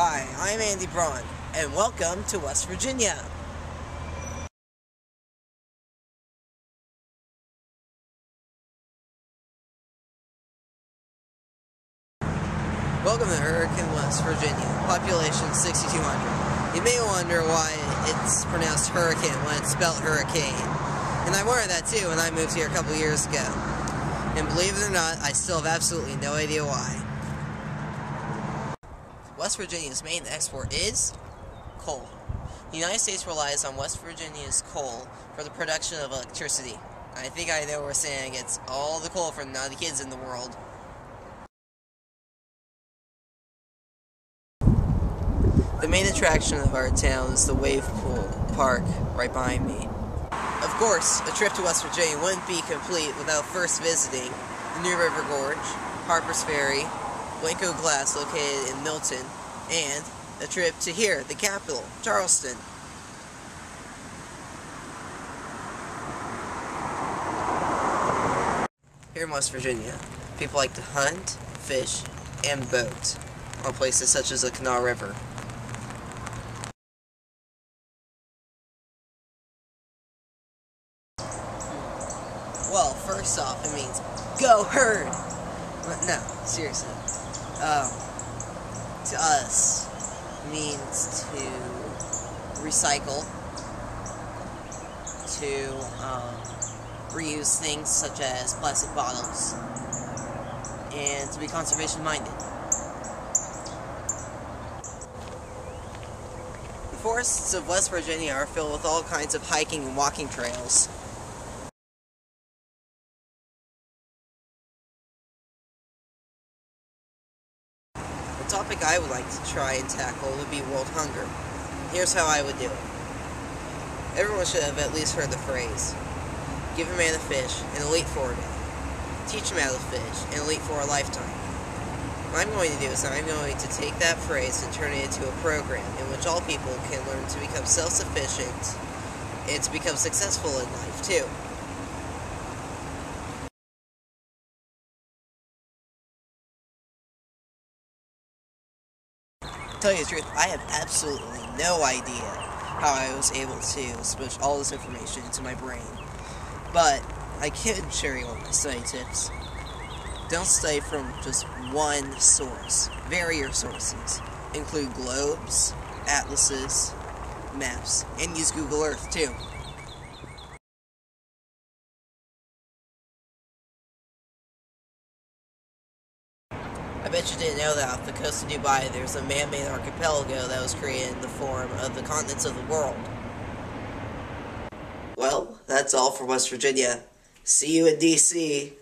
Hi, I'm Andy Braun, and welcome to West Virginia. Welcome to Hurricane, West Virginia. Population 6,200. You may wonder why it's pronounced hurricane when it's spelled hurricane. And I wondered that too when I moved here a couple years ago. And believe it or not, I still have absolutely no idea why. West Virginia's main export is coal. The United States relies on West Virginia's coal for the production of electricity. I think I know we're saying it's all the coal from all the kids in the world. The main attraction of our town is the wave pool park right behind me. Of course, a trip to West Virginia wouldn't be complete without first visiting the New River Gorge, Harper's Ferry, Blenko Glass located in Milton, and a trip to here, the capital, Charleston. Here in West Virginia, people like to hunt, fish, and boat on places such as the Kanawha River. Well, first off, it means go herd. But no, seriously. Um, to us means to recycle, to um, reuse things such as plastic bottles, and to be conservation minded. The forests of West Virginia are filled with all kinds of hiking and walking trails. Topic I would like to try and tackle would be world hunger. Here's how I would do it. Everyone should have at least heard the phrase, give a man a fish and he'll eat for a day. Teach him how to fish and he'll eat for a lifetime. What I'm going to do is I'm going to take that phrase and turn it into a program in which all people can learn to become self-sufficient and to become successful in life too. Tell you the truth, I have absolutely no idea how I was able to smush all this information into my brain. But I can share you of my study tips. Don't study from just one source. Vary your sources. Include globes, atlases, maps, and use Google Earth too. I bet you didn't know that off the coast of Dubai there's a man-made archipelago that was created in the form of the continents of the world. Well, that's all for West Virginia. See you in DC.